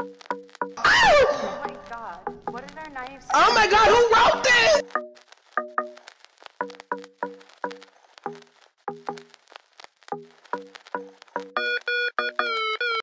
Oh my god. What did our knives Oh my god, who wrote this?